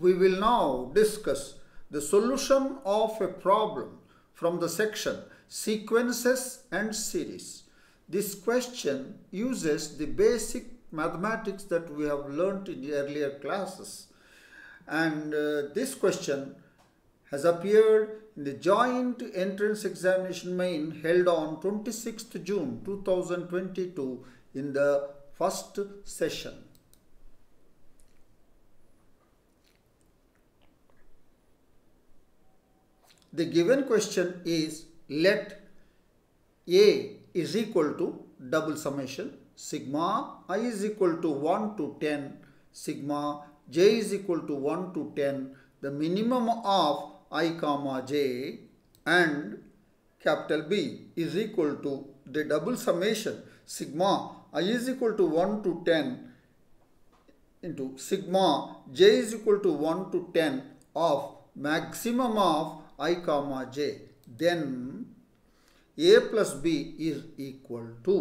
we will now discuss the solution of a problem from the section sequences and series. This question uses the basic mathematics that we have learnt in the earlier classes and uh, this question has appeared in the joint entrance examination main held on 26th June 2022 in the first session. The given question is let A is equal to double summation sigma i is equal to 1 to 10 sigma j is equal to 1 to 10 the minimum of i comma j and capital B is equal to the double summation sigma i is equal to 1 to 10 into sigma j is equal to 1 to 10 of maximum of i comma j then a plus b is equal to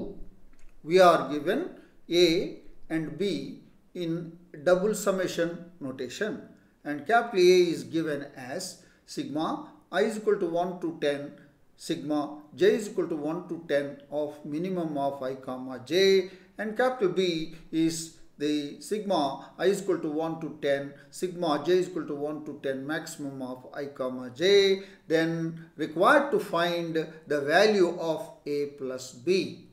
we are given a and b in double summation notation and capital A is given as sigma i is equal to 1 to 10 sigma j is equal to 1 to 10 of minimum of i comma j and capital B is the sigma i is equal to 1 to 10 sigma j is equal to 1 to 10 maximum of i comma j then required to find the value of a plus b.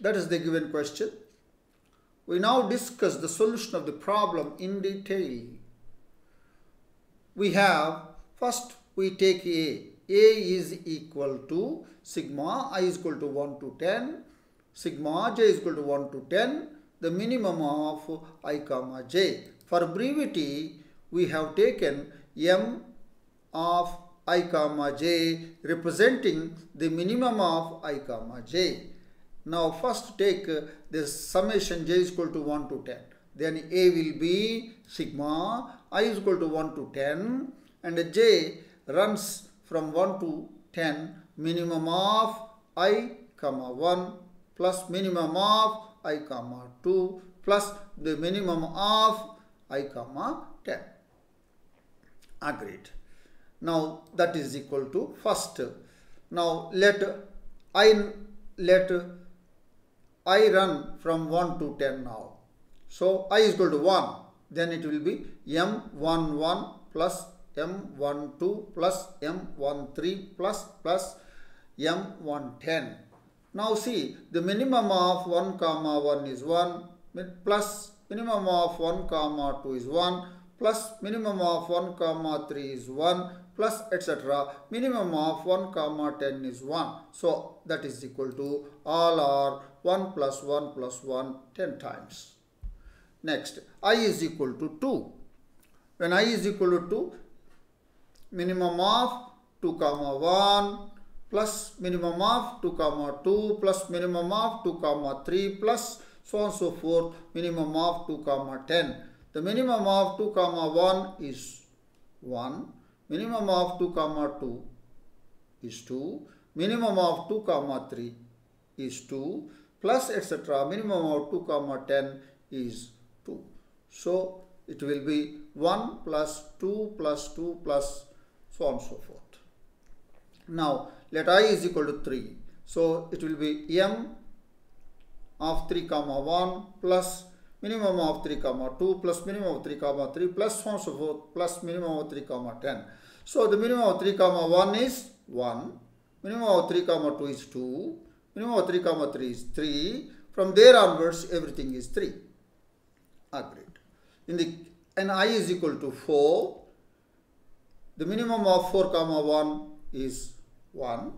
That is the given question. We now discuss the solution of the problem in detail. We have first we take a. A is equal to sigma i is equal to 1 to 10 sigma j is equal to 1 to 10, the minimum of i comma j. For brevity, we have taken m of i comma j representing the minimum of i comma j. Now first take this summation j is equal to 1 to 10. Then a will be sigma i is equal to 1 to 10 and j runs from 1 to 10 minimum of i comma 1 plus minimum of i comma 2 plus the minimum of i comma 10 agreed. Now that is equal to first. Now let i let i run from 1 to 10 now. So i is equal to 1 then it will be m11 plus m12 plus m13 plus plus m110 now see the minimum of 1 comma 1 is 1 plus minimum of 1 comma 2 is 1 plus minimum of 1 comma 3 is 1 plus etc. Minimum of 1 comma 10 is 1. So that is equal to all are 1 plus 1 plus 1 10 times. Next i is equal to 2. When i is equal to 2 minimum of 2 comma 1 plus minimum of 2 comma 2 plus minimum of 2 comma 3 plus so on so forth minimum of 2 comma 10 the minimum of 2 comma 1 is 1 minimum of 2 comma 2 is 2 minimum of 2 comma 3 is 2 plus etc minimum of 2 comma 10 is 2 so it will be 1 plus 2 plus 2 plus so on so forth. Now let i is equal to 3. So it will be m of 3 comma 1 plus minimum of 3 comma 2 plus minimum of 3 comma 3 plus so on so forth plus minimum of 3 comma 10. So the minimum of 3 comma 1 is 1, minimum of 3 comma 2 is 2, minimum of 3 comma 3 is 3. From there onwards everything is 3. Agreed. In the and i is equal to 4, the minimum of 4 comma 1 is 1,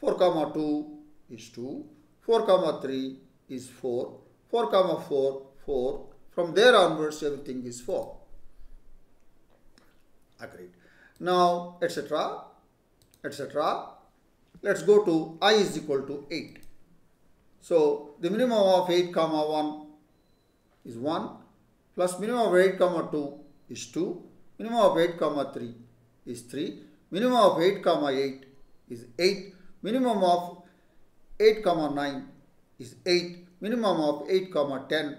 4 comma 2 is 2, 4 comma 3 is 4, 4 comma 4, 4. From there onwards everything is 4. Agreed. Now etc. etc. Let's go to i is equal to 8. So the minimum of 8 comma 1 is 1 plus minimum of 8 comma 2 is 2 minimum of 8 comma 3 is 3 minimum of 8 comma 8 is 8 minimum of 8 comma 9 is 8 minimum of 8 comma 10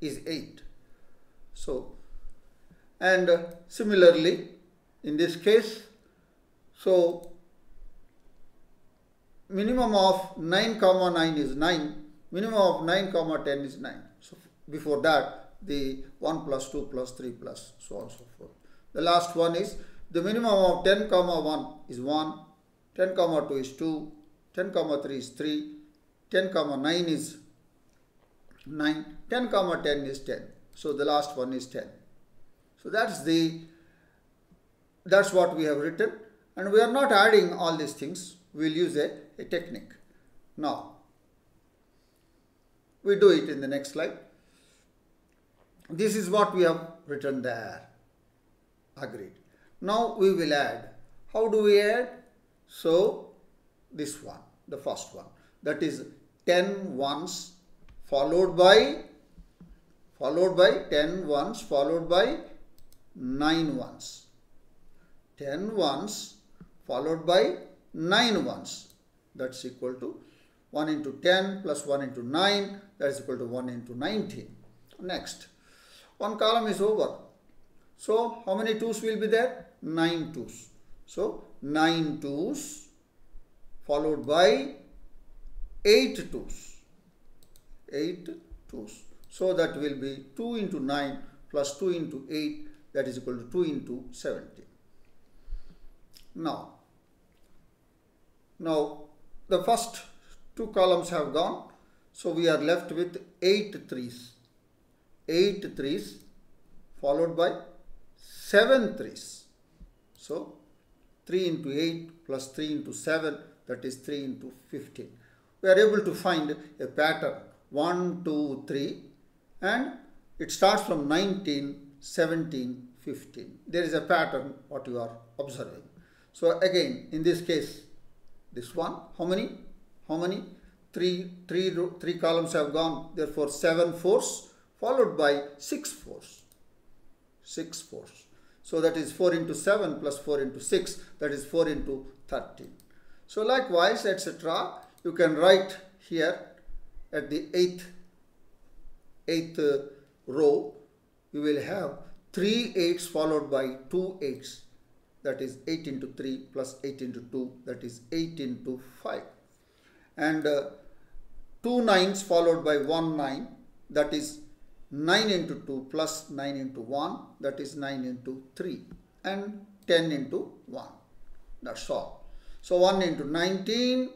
is 8. So, and similarly, in this case, so minimum of 9 comma 9 is 9, minimum of 9 comma 10 is 9. So, before that, the 1 plus 2 plus 3 plus so on so forth. The last one is the minimum of 10 comma 1 is 1, 10 comma 2 is 2, 10 comma 3 is 3, 10 comma 9 is 9, 10 comma 10 is 10. So the last one is 10. So that's the that's what we have written and we are not adding all these things. We will use a, a technique. Now we do it in the next slide. This is what we have written there. Agreed. Now we will add. How do we add? So this one, the first one. That is 10 ones followed by followed by 10 ones followed by 9 ones. 10 ones followed by 9 ones. That's equal to 1 into 10 plus 1 into 9 that is equal to 1 into 19. Next, one column is over. So, how many twos will be there? 9 twos. So, 9 twos followed by 8 twos. 8 twos. So, that will be 2 into 9 plus 2 into 8 that is equal to 2 into 17. Now, now the first two columns have gone. So, we are left with 8 threes. 8 threes followed by 7 threes. So, 3 into 8 plus 3 into 7 that is 3 into 15. We are able to find a pattern 1, 2, 3 and it starts from 19, 17, 15. There is a pattern what you are observing. So again in this case this one how many? How many? Three, three, three columns have gone therefore 7 fours followed by 6 fours. 6 fours. So that is 4 into 7 plus 4 into 6 that is 4 into 13. So likewise etc. you can write here at the eighth eighth row you will have 3 8s followed by 2 8s that is 8 into 3 plus 8 into 2 that is 8 into 5 and uh, 2 9s followed by 1 9 that is 9 into 2 plus 9 into 1 that is 9 into 3 and 10 into 1 that's all so 1 into 19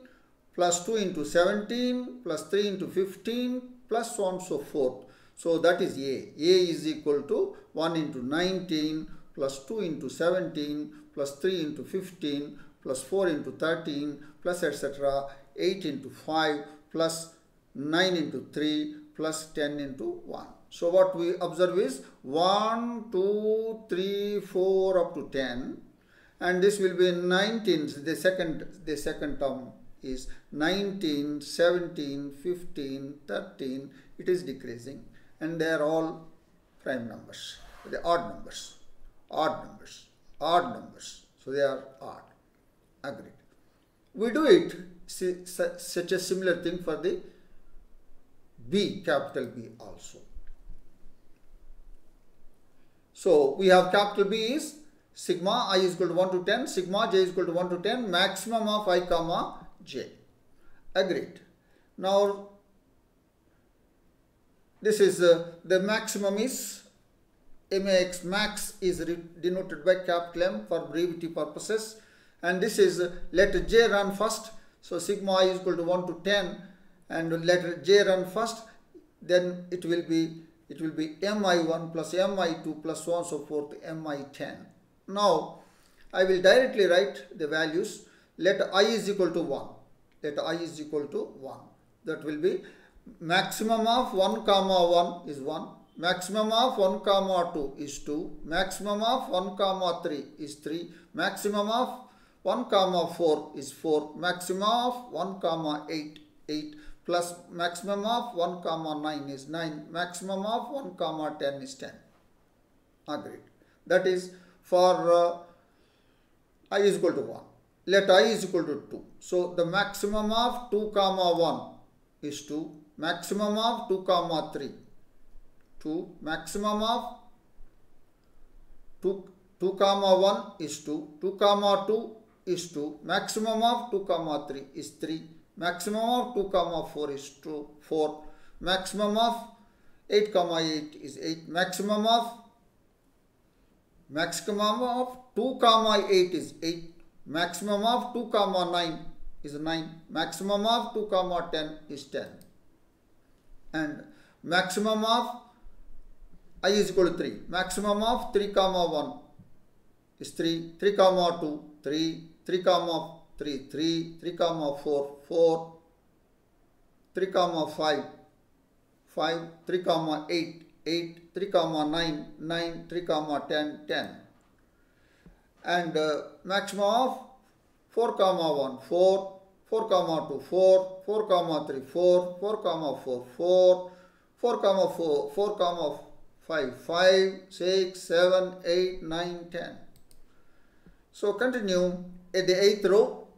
plus 2 into 17 plus 3 into 15 plus so on so forth. So that is A. A is equal to 1 into 19 plus 2 into 17 plus 3 into 15 plus 4 into 13 plus etc. 8 into 5 plus 9 into 3 plus 10 into 1. So what we observe is 1, 2, 3, 4 up to 10 and this will be 19 the second the second term is 19 17 15 13 it is decreasing. And they are all prime numbers. The odd numbers. Odd numbers. Odd numbers. So they are odd. Agreed. We do it such a similar thing for the b capital b also so we have capital b is sigma i is equal to 1 to 10 sigma j is equal to 1 to 10 maximum of i comma j. Agreed. Now this is uh, the maximum is max max is denoted by capital M for brevity purposes. And this is uh, let j run first. So sigma i is equal to 1 to 10 and let j run first then it will be it will be mi1 plus mi2 plus so on so forth mi10 now, I will directly write the values. Let i is equal to 1. Let i is equal to 1. That will be maximum of 1 comma 1 is 1. Maximum of 1 comma 2 is 2. Maximum of 1 comma 3 is 3. Maximum of 1 comma 4 is 4. Maximum of 1 comma 8, 8 plus maximum of 1 comma 9 is 9. Maximum of 1 comma 10 is 10. Agreed. That is for uh, i is equal to 1. Let i is equal to 2. So the maximum of 2 comma 1 is 2. Maximum of 2 comma 3. 2 maximum of 2 2 comma 1 is 2 2 comma 2 is 2 maximum of 2 comma 3 is 3 maximum of 2 comma 4 is 2 4 maximum of 8 comma 8 is 8 maximum of maximum of 2 comma 8 is 8 maximum of 2 comma 9 is 9 maximum of 2 comma 10 is 10 and maximum of i is equal to 3 maximum of 3 comma 1 is 3 3 comma 2 3 3 comma 3 3 3 comma 4 4 3 comma 5 5 3 comma 8 8 3 comma 9 9 3 comma 10 10 and uh, maximum of 4 comma 1 4 4 comma 2 4 4 comma 3 4 4 comma 4 4 4 comma 4 4 comma 5 5 6 7 8 9 10 so continue. At the eighth row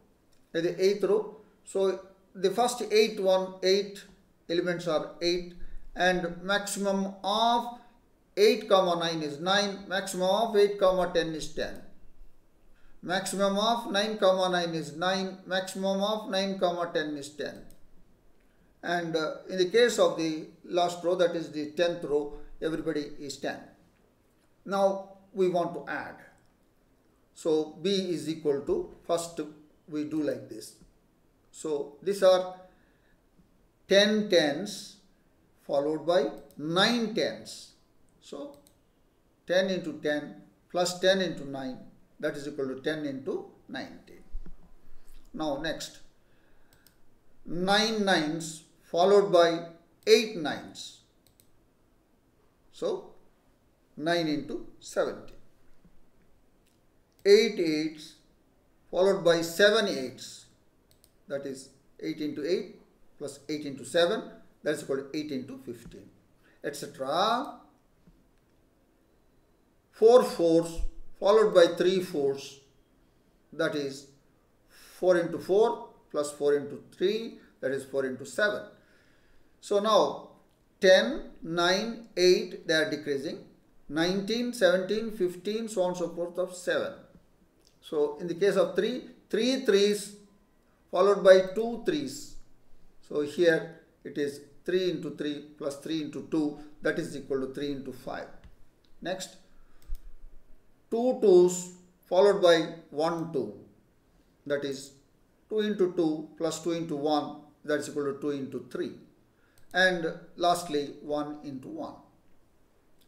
at the eighth row so the first eight one eight elements are 8 and maximum of 8 comma 9 is 9 maximum of 8 comma 10 is 10 maximum of 9 comma 9 is 9 maximum of 9 comma 10 is 10 and uh, in the case of the last row that is the 10th row everybody is 10 now we want to add. So b is equal to first we do like this so these are 10 tens followed by 9 tens so 10 into 10 plus 10 into 9 that is equal to 10 into 90. Now next, 9 nines followed by 8 nines. So 9 into 70. 8 eights followed by 7 eights that is 8 into 8 plus 8 into 7 that is equal to 8 into 15 etc. 4 fours followed by 3 fours that is 4 into 4 plus 4 into 3 that is 4 into 7. So now 10, 9, 8 they are decreasing 19, 17, 15 so on so forth of 7. So in the case of 3, 3 threes followed by two threes. So here it is 3 into 3 plus 3 into 2 that is equal to 3 into 5. Next two twos followed by one two that is 2 into 2 plus 2 into 1 that is equal to 2 into 3 and lastly 1 into 1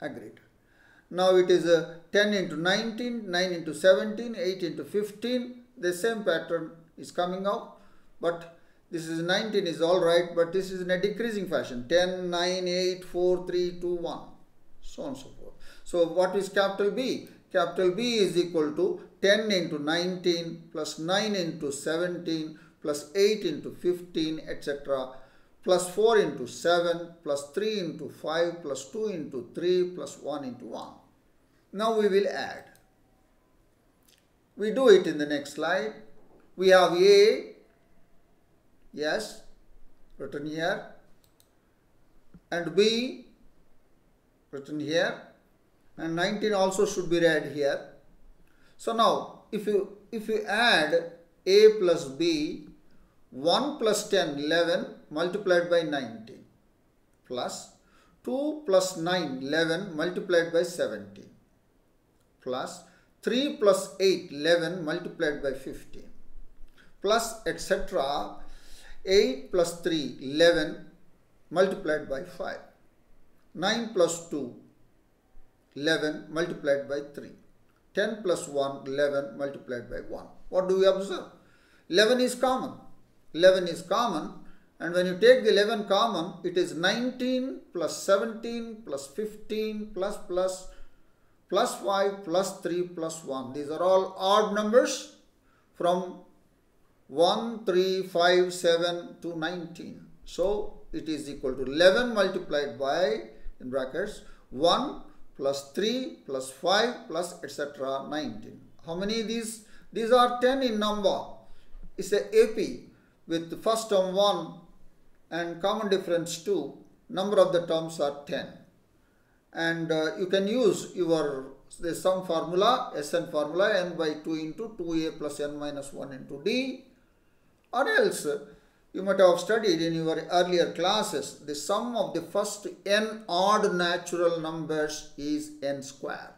agreed. Now it is a 10 into 19 9 into 17 8 into 15 the same pattern is coming out but this is 19 is all right but this is in a decreasing fashion 10 9 8 4 3 2 1 so on and so forth so what is capital b capital B is equal to 10 into 19 plus 9 into 17 plus 8 into 15 etc plus 4 into 7 plus 3 into 5 plus 2 into 3 plus 1 into 1. Now we will add. We do it in the next slide. We have A, yes, written here, and B, written here, and 19 also should be read here. So now if you if you add a plus b 1 plus 10 11 multiplied by 19 plus 2 plus 9 11 multiplied by 17 plus 3 plus 8 11 multiplied by 15 plus etc 8 plus 3 11 multiplied by 5 9 plus 2 11 multiplied by 3. 10 plus 1, 11 multiplied by 1. What do we observe? 11 is common. 11 is common and when you take the 11 common, it is 19 plus 17 plus 15 plus plus plus 5 plus 3 plus 1. These are all odd numbers from 1, 3, 5, 7 to 19. So it is equal to 11 multiplied by in brackets 1 plus 3 plus 5 plus etc 19. How many these? These are 10 in number. It's a AP with the first term 1 and common difference 2. Number of the terms are 10. and uh, you can use your the sum formula Sn formula n by 2 into 2a plus n minus 1 into d or else you might have studied in your earlier classes the sum of the first n odd natural numbers is n square.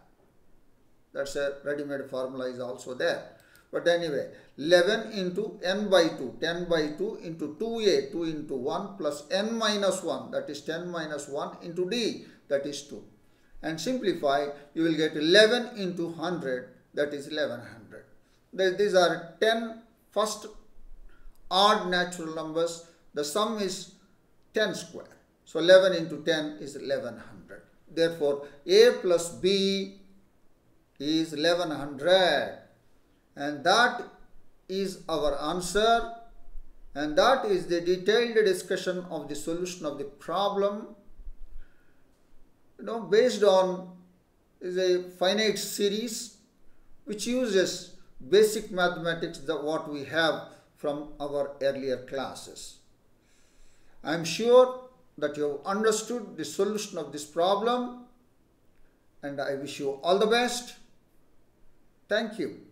That's a ready-made formula is also there. But anyway 11 into n by 2 10 by 2 into 2a 2 into 1 plus n minus 1 that is 10 minus 1 into d that is 2 and simplify you will get 11 into 100 that is 1100 these are 10 first odd natural numbers the sum is 10 square. So 11 into 10 is 1100 therefore a plus b is 1100 and that is our answer. And that is the detailed discussion of the solution of the problem. You know based on is a finite series which uses basic mathematics that what we have from our earlier classes. I am sure that you have understood the solution of this problem and I wish you all the best. Thank you.